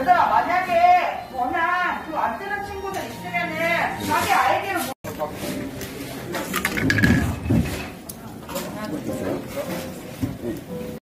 그래서 만약에 원한 그 안 뜨는 친구들 있으면은 자기 아이디어로 뭐...